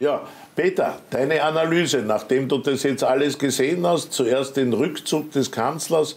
Ja, Peter, deine Analyse, nachdem du das jetzt alles gesehen hast, zuerst den Rückzug des Kanzlers,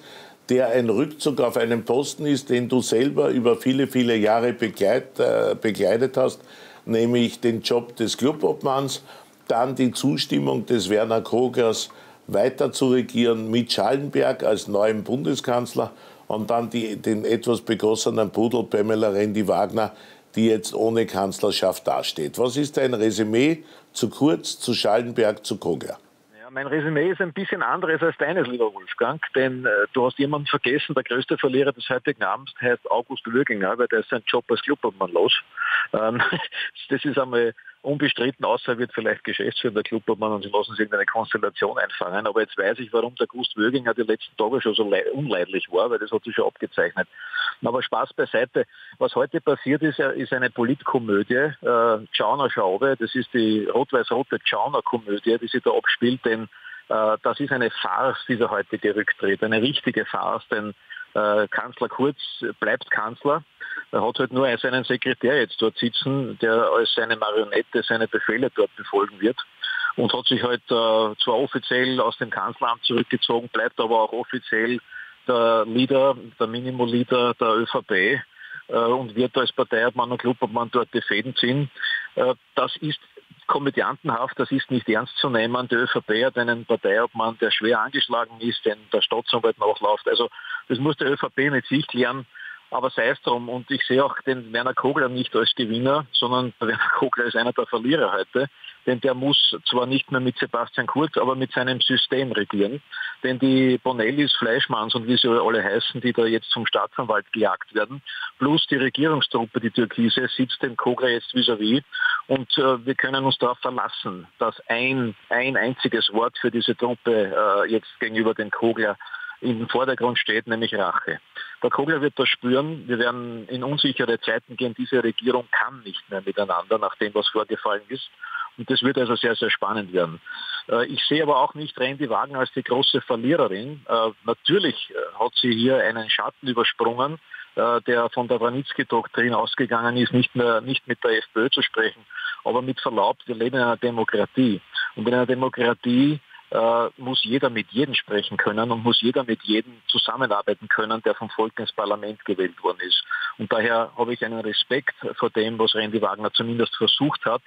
der ein Rückzug auf einen Posten ist, den du selber über viele, viele Jahre begleit, äh, begleitet hast, nämlich den Job des Clubobmanns, dann die Zustimmung des Werner Krogers, weiter zu regieren mit Schallenberg als neuem Bundeskanzler und dann die, den etwas begossenen Pudel Pamela Rendi-Wagner, die jetzt ohne Kanzlerschaft dasteht. Was ist dein Resümee zu Kurz, zu Schallenberg, zu Kogler? Ja, mein Resümee ist ein bisschen anderes als deines, lieber Wolfgang, denn äh, du hast jemanden vergessen, der größte Verlierer des heutigen Abends heißt August Würginger, weil der ist sein Job als Clubobmann los. Ähm, das ist einmal unbestritten, außer er wird vielleicht geschäftsführender Clubobmann und sie lassen sich irgendeine Konstellation einfahren. Aber jetzt weiß ich, warum der Gust Würginger die letzten Tage schon so unleidlich war, weil das hat sich schon abgezeichnet. Aber Spaß beiseite. Was heute passiert ist, ist eine Politkomödie, äh, Chauner Schaube. Das ist die rot-weiß-rote Chauner-Komödie, die sich da abspielt, denn äh, das ist eine Farce, dieser heutige Rücktritt. Eine richtige Farce, denn äh, Kanzler Kurz bleibt Kanzler. Er hat halt nur seinen Sekretär jetzt dort sitzen, der als seine Marionette seine Befehle dort befolgen wird und hat sich halt äh, zwar offiziell aus dem Kanzleramt zurückgezogen, bleibt aber auch offiziell der Leader, der Minimo-Leader der ÖVP äh, und wird als Parteiobmann und Clubobmann dort die Fäden ziehen. Äh, das ist komödiantenhaft, das ist nicht ernst zu nehmen. Die ÖVP hat einen Parteiobmann, der schwer angeschlagen ist, den der Staatsanwalt nachläuft. Also das muss der ÖVP mit sich klären. Aber sei es drum. Und ich sehe auch den Werner Kogler nicht als Gewinner, sondern Werner Kogler ist einer der Verlierer heute. Denn der muss zwar nicht mehr mit Sebastian Kurz, aber mit seinem System regieren. Denn die Bonellis, Fleischmanns und wie sie alle heißen, die da jetzt zum Staatsanwalt gejagt werden, plus die Regierungstruppe, die Türkise, sitzt dem Kogler jetzt vis-à-vis. -vis. Und äh, wir können uns darauf verlassen, dass ein, ein einziges Wort für diese Truppe äh, jetzt gegenüber den Kogler im Vordergrund steht, nämlich Rache. Der Kogler wird das spüren. Wir werden in unsichere Zeiten gehen. Diese Regierung kann nicht mehr miteinander, nach dem, was vorgefallen ist. Und das wird also sehr, sehr spannend werden. Äh, ich sehe aber auch nicht Randy Wagen als die große Verliererin. Äh, natürlich äh, hat sie hier einen Schatten übersprungen, der von der Wranitzky-Doktrin ausgegangen ist, nicht mehr nicht mit der FPÖ zu sprechen. Aber mit Verlaub, wir leben in einer Demokratie. Und in einer Demokratie äh, muss jeder mit jedem sprechen können und muss jeder mit jedem zusammenarbeiten können, der vom Volk ins Parlament gewählt worden ist. Und daher habe ich einen Respekt vor dem, was Randy Wagner zumindest versucht hat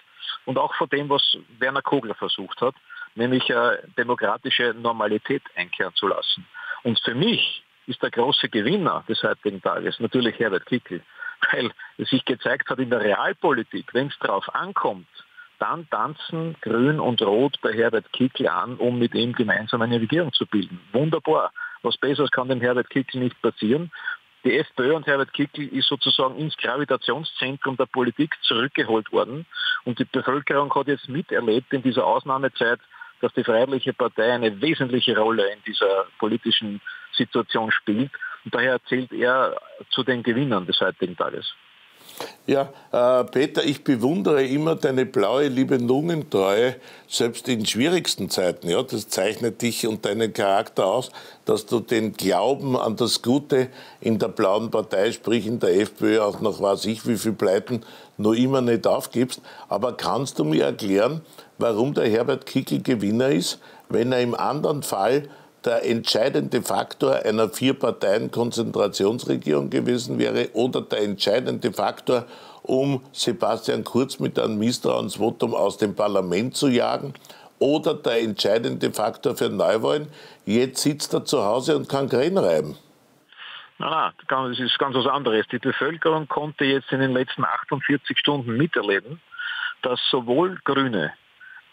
und auch vor dem, was Werner Kogler versucht hat, nämlich äh, demokratische Normalität einkehren zu lassen. Und für mich ist der große Gewinner des heutigen Tages natürlich Herbert Kickl, weil es sich gezeigt hat in der Realpolitik, wenn es darauf ankommt, dann tanzen Grün und Rot bei Herbert Kickl an, um mit ihm gemeinsam eine Regierung zu bilden. Wunderbar. Was Besseres kann dem Herbert Kickl nicht passieren. Die FPÖ und Herbert Kickl ist sozusagen ins Gravitationszentrum der Politik zurückgeholt worden. Und die Bevölkerung hat jetzt miterlebt in dieser Ausnahmezeit, dass die Freiheitliche Partei eine wesentliche Rolle in dieser politischen Situation spielt. Und daher zählt er zu den Gewinnern des heutigen Tages. Ja, äh, Peter, ich bewundere immer deine blaue Liebe-Lungentreue, selbst in schwierigsten Zeiten. Ja, das zeichnet dich und deinen Charakter aus, dass du den Glauben an das Gute in der blauen Partei, sprich in der FPÖ, auch noch weiß ich, wie viele Pleiten, noch immer nicht aufgibst. Aber kannst du mir erklären, warum der Herbert Kickel Gewinner ist, wenn er im anderen Fall der entscheidende Faktor einer Vier-Parteien-Konzentrationsregierung gewesen wäre oder der entscheidende Faktor, um Sebastian Kurz mit einem Misstrauensvotum aus dem Parlament zu jagen oder der entscheidende Faktor für Neuwahlen. Jetzt sitzt er zu Hause und kann Krähen reiben. Nein, nein, das ist ganz was anderes. Die Bevölkerung konnte jetzt in den letzten 48 Stunden miterleben, dass sowohl Grüne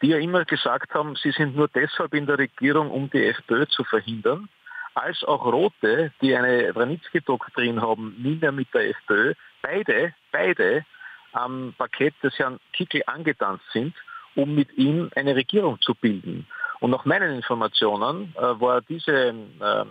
die ja immer gesagt haben, sie sind nur deshalb in der Regierung, um die FPÖ zu verhindern, als auch Rote, die eine Wranitzky-Doktrin haben, nie mehr mit der FPÖ, beide, beide am Paket des Herrn Kickel angetanzt sind, um mit ihm eine Regierung zu bilden. Und nach meinen Informationen äh, war diese, äh,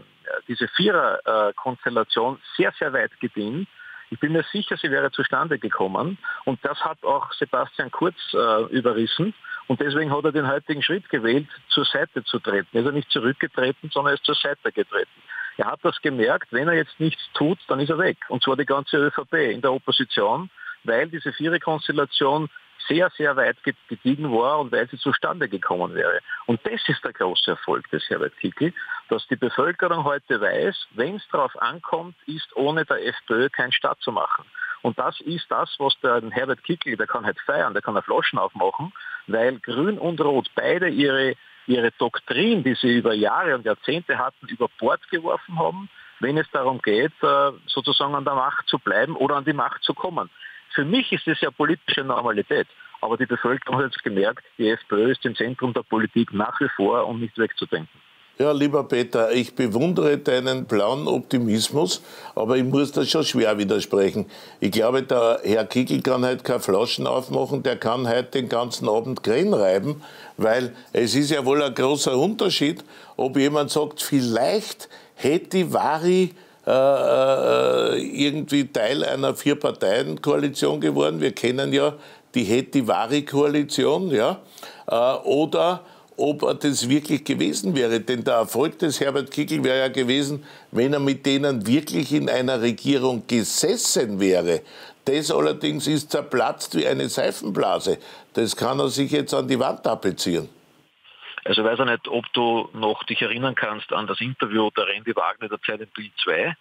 diese Vierer-Konstellation sehr, sehr weit gedient. Ich bin mir sicher, sie wäre zustande gekommen. Und das hat auch Sebastian Kurz äh, überrissen. Und deswegen hat er den heutigen Schritt gewählt, zur Seite zu treten. Er ist er nicht zurückgetreten, sondern er ist zur Seite getreten. Er hat das gemerkt, wenn er jetzt nichts tut, dann ist er weg. Und zwar die ganze ÖVP in der Opposition, weil diese Viererkonstellation sehr, sehr weit gediegen war und weil sie zustande gekommen wäre. Und das ist der große Erfolg des Herbert Kickl, dass die Bevölkerung heute weiß, wenn es darauf ankommt, ist ohne der FPÖ kein Staat zu machen. Und das ist das, was der Herbert Kickl, der kann halt feiern, der kann eine Flaschen aufmachen, weil Grün und Rot beide ihre, ihre Doktrin, die sie über Jahre und Jahrzehnte hatten, über Bord geworfen haben, wenn es darum geht, äh, sozusagen an der Macht zu bleiben oder an die Macht zu kommen. Für mich ist das ja politische Normalität. Aber die Bevölkerung hat jetzt gemerkt, die FPÖ ist im Zentrum der Politik nach wie vor und nicht wegzudenken. Ja, lieber Peter, ich bewundere deinen blauen Optimismus, aber ich muss das schon schwer widersprechen. Ich glaube, der Herr Kickel kann halt keine Flaschen aufmachen, der kann halt den ganzen Abend Krähen reiben, weil es ist ja wohl ein großer Unterschied, ob jemand sagt, vielleicht hätte Vari äh, äh, irgendwie Teil einer Vier-Parteien-Koalition geworden. Wir kennen ja die Heti-Vari-Koalition, ja, äh, oder ob er das wirklich gewesen wäre. Denn der Erfolg des Herbert Kickl wäre ja gewesen, wenn er mit denen wirklich in einer Regierung gesessen wäre. Das allerdings ist zerplatzt wie eine Seifenblase. Das kann er sich jetzt an die Wand applizieren. Also weiß ich nicht, ob du noch dich erinnern kannst an das Interview der Randy Wagner der Zeit in Bild 2,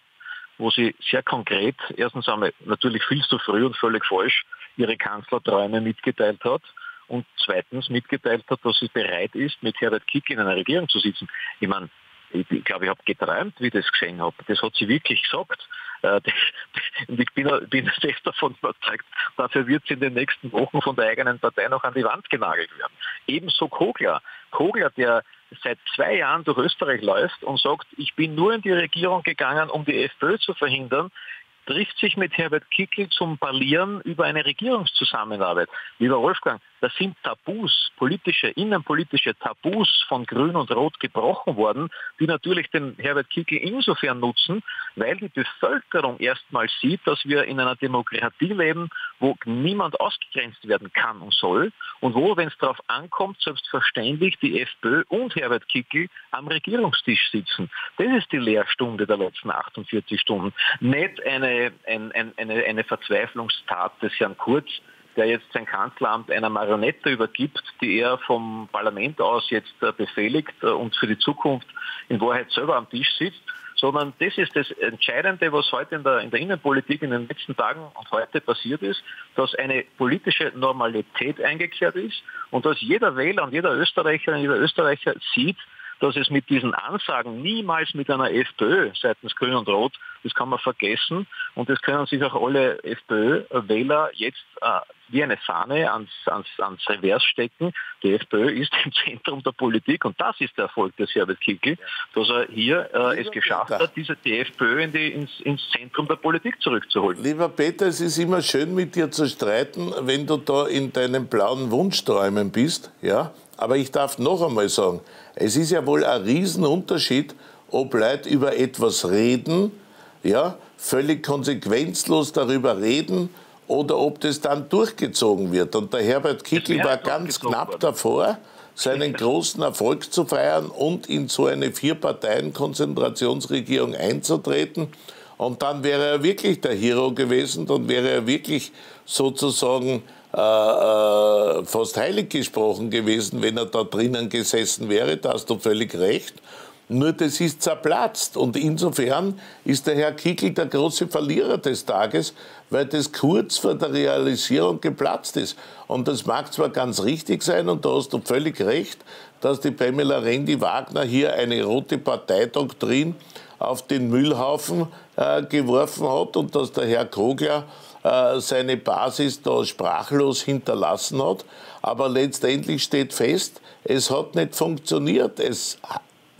wo sie sehr konkret, erstens einmal natürlich viel zu früh und völlig falsch, ihre Kanzlerträume mitgeteilt hat und zweitens mitgeteilt hat, dass sie bereit ist, mit Herbert Kick in einer Regierung zu sitzen. Ich meine, ich, ich glaube, ich habe geträumt, wie ich das gesehen habe. Das hat sie wirklich gesagt. Äh, und ich bin, bin fest davon überzeugt, dafür wird sie in den nächsten Wochen von der eigenen Partei noch an die Wand genagelt werden. Ebenso Kogler. Kogler, der seit zwei Jahren durch Österreich läuft und sagt, ich bin nur in die Regierung gegangen, um die FPÖ zu verhindern trifft sich mit Herbert Kickl zum Parlieren über eine Regierungszusammenarbeit. Lieber Wolfgang, da sind Tabus, politische, innenpolitische Tabus von Grün und Rot gebrochen worden, die natürlich den Herbert Kickl insofern nutzen, weil die Bevölkerung erstmal sieht, dass wir in einer Demokratie leben, wo niemand ausgegrenzt werden kann und soll und wo, wenn es darauf ankommt, selbstverständlich die FPÖ und Herbert Kickl am Regierungstisch sitzen. Das ist die Lehrstunde der letzten 48 Stunden. Nicht eine, ein, eine, eine Verzweiflungstat des Herrn Kurz, der jetzt sein Kanzleramt einer Marionette übergibt, die er vom Parlament aus jetzt äh, befehligt äh, und für die Zukunft in Wahrheit selber am Tisch sitzt, sondern das ist das Entscheidende, was heute in der, in der Innenpolitik in den letzten Tagen und heute passiert ist, dass eine politische Normalität eingekehrt ist und dass jeder Wähler und jeder Österreicher und jeder Österreicher sieht, dass es mit diesen Ansagen niemals mit einer FPÖ seitens Grün und Rot, das kann man vergessen. Und das können sich auch alle FPÖ-Wähler jetzt äh, wie eine Fahne ans, ans, ans Revers stecken. Die FPÖ ist im Zentrum der Politik und das ist der Erfolg des Herbert Kickl, dass er hier äh, es geschafft Peter. hat, diese die FPÖ in die, ins, ins Zentrum der Politik zurückzuholen. Lieber Peter, es ist immer schön mit dir zu streiten, wenn du da in deinen blauen Wunschträumen bist, ja. Aber ich darf noch einmal sagen, es ist ja wohl ein Riesenunterschied, ob Leute über etwas reden, ja, völlig konsequenzlos darüber reden oder ob das dann durchgezogen wird. Und der Herbert Kickl war ganz knapp worden. davor, seinen großen Erfolg zu feiern und in so eine Vier-Parteien-Konzentrationsregierung einzutreten. Und dann wäre er wirklich der Hero gewesen, dann wäre er wirklich sozusagen äh, äh, fast heilig gesprochen gewesen, wenn er da drinnen gesessen wäre. Da hast du völlig recht. Nur das ist zerplatzt. Und insofern ist der Herr Kickel der große Verlierer des Tages, weil das kurz vor der Realisierung geplatzt ist. Und das mag zwar ganz richtig sein, und da hast du völlig recht, dass die Pamela Rendi-Wagner hier eine rote Parteidoktrin auf den Müllhaufen äh, geworfen hat und dass der Herr Kogler äh, seine Basis da sprachlos hinterlassen hat. Aber letztendlich steht fest, es hat nicht funktioniert. Es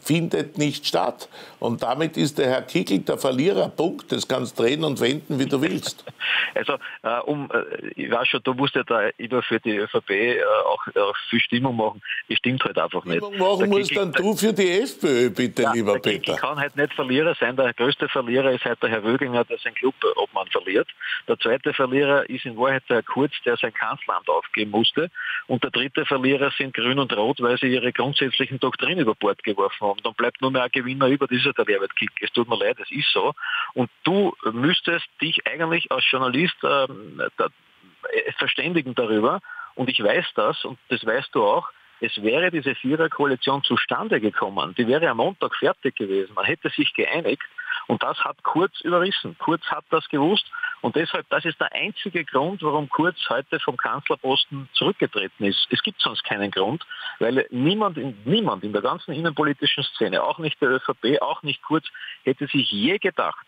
findet nicht statt. Und damit ist der Herr Kickel der Verlierer. Punkt. Das kannst drehen und wenden, wie du willst. Also, äh, um, äh, ich weiß schon, du musst ja da immer für die ÖVP äh, auch, auch viel Stimmung machen. Das stimmt halt einfach nicht. Stimmung machen musst dann du für die FPÖ, bitte, ja, lieber der Peter. Ich kann halt nicht Verlierer sein. Der größte Verlierer ist halt der Herr Wöginger, der sein Club Obmann verliert. Der zweite Verlierer ist in Wahrheit der Herr Kurz, der sein Kanzleramt aufgeben musste. Und der dritte Verlierer sind Grün und Rot, weil sie ihre grundsätzlichen Doktrinen über Bord geworfen haben. Dann bleibt nur mehr ein Gewinner über, das ist ja der Herbert Kick. Es tut mir leid, es ist so. Und du müsstest dich eigentlich als Journalist ähm, da, äh, verständigen darüber, Und ich weiß das, und das weißt du auch, es wäre diese Viererkoalition zustande gekommen. Die wäre am Montag fertig gewesen. Man hätte sich geeinigt. Und das hat Kurz überrissen. Kurz hat das gewusst. Und deshalb, das ist der einzige Grund, warum Kurz heute vom Kanzlerposten zurückgetreten ist. Es gibt sonst keinen Grund, weil niemand, niemand in der ganzen innenpolitischen Szene, auch nicht der ÖVP, auch nicht Kurz, hätte sich je gedacht,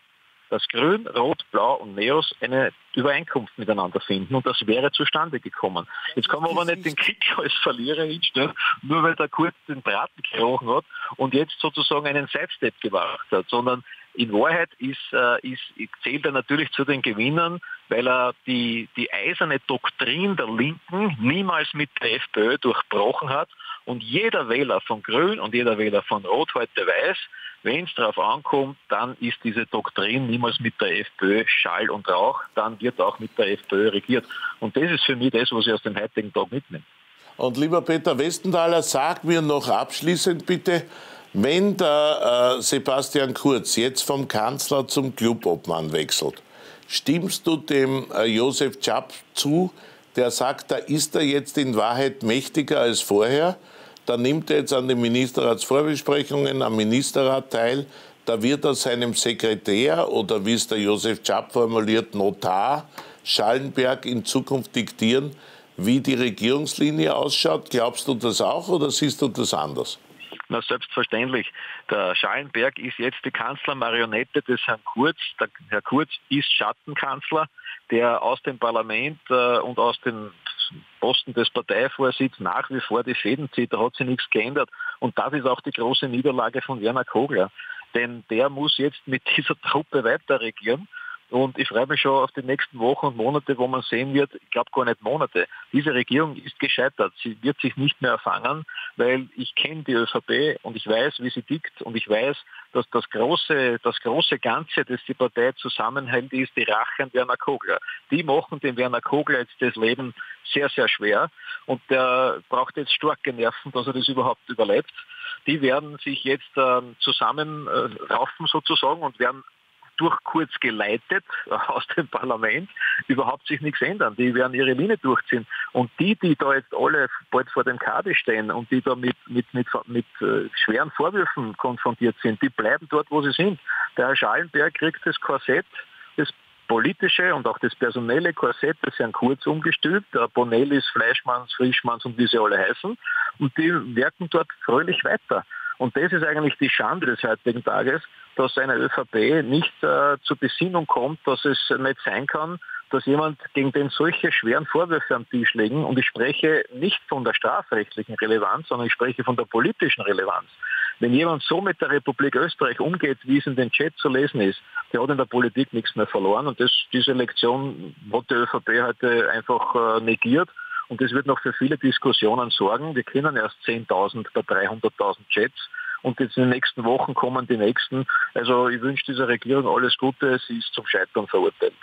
dass Grün, Rot, Blau und Neos eine Übereinkunft miteinander finden und das wäre zustande gekommen. Jetzt kann man aber nicht den Krieg als Verlierer hinstellen, nur weil der Kurz den Braten gerochen hat und jetzt sozusagen einen Sidestep gemacht hat, sondern in Wahrheit ist, äh, ist, zählt er natürlich zu den Gewinnern, weil er die, die eiserne Doktrin der Linken niemals mit der FPÖ durchbrochen hat und jeder Wähler von Grün und jeder Wähler von Rot heute weiß, wenn es darauf ankommt, dann ist diese Doktrin niemals mit der FPÖ Schall und Rauch, dann wird auch mit der FPÖ regiert. Und das ist für mich das, was ich aus dem heutigen Tag mitnehme. Und lieber Peter Westenthaler, sag mir noch abschließend bitte, wenn der äh, Sebastian Kurz jetzt vom Kanzler zum Clubobmann wechselt, stimmst du dem äh, Josef Czap zu, der sagt, da ist er jetzt in Wahrheit mächtiger als vorher? Da nimmt er jetzt an den Ministerratsvorbesprechungen am Ministerrat teil. Da wird er seinem Sekretär oder wie es der Josef Czap formuliert, Notar Schallenberg in Zukunft diktieren, wie die Regierungslinie ausschaut. Glaubst du das auch oder siehst du das anders? Na, selbstverständlich. Der Schallenberg ist jetzt die Kanzlermarionette des Herrn Kurz. Der Herr Kurz ist Schattenkanzler, der aus dem Parlament äh, und aus dem Posten des Parteivorsitzes nach wie vor die Fäden zieht. Da hat sich nichts geändert. Und das ist auch die große Niederlage von Werner Kogler. Denn der muss jetzt mit dieser Truppe weiter regieren. Und ich freue mich schon auf die nächsten Wochen und Monate, wo man sehen wird, ich glaube gar nicht Monate. Diese Regierung ist gescheitert. Sie wird sich nicht mehr erfangen, weil ich kenne die ÖVP und ich weiß, wie sie tickt und ich weiß, dass das große, das große Ganze, das die Partei zusammenhält, ist die Rache an Werner Kogler. Die machen dem Werner Kogler jetzt das Leben sehr, sehr schwer und der braucht jetzt starke Nerven, dass er das überhaupt überlebt. Die werden sich jetzt äh, zusammenraufen äh, sozusagen und werden durch kurz geleitet aus dem Parlament überhaupt sich nichts ändern. Die werden ihre Linie durchziehen. Und die, die da jetzt alle bald vor dem Kade stehen und die da mit, mit, mit, mit äh, schweren Vorwürfen konfrontiert sind, die bleiben dort, wo sie sind. Der Herr Schallenberg kriegt das Korsett, das politische und auch das personelle Korsett des Herrn Kurz umgestülpt. Bonellis, Fleischmanns, Frischmanns und wie sie alle heißen. Und die wirken dort fröhlich weiter. Und das ist eigentlich die Schande des heutigen Tages, dass eine ÖVP nicht äh, zur Besinnung kommt, dass es nicht sein kann, dass jemand gegen den solche schweren Vorwürfe am Tisch legen, und ich spreche nicht von der strafrechtlichen Relevanz, sondern ich spreche von der politischen Relevanz. Wenn jemand so mit der Republik Österreich umgeht, wie es in den Chat zu lesen ist, der hat in der Politik nichts mehr verloren und das, diese Lektion hat die ÖVP heute einfach äh, negiert. Und das wird noch für viele Diskussionen sorgen. Wir kennen erst 10.000 bei 300.000 Chats. Und jetzt in den nächsten Wochen kommen die nächsten. Also ich wünsche dieser Regierung alles Gute. Sie ist zum Scheitern verurteilt.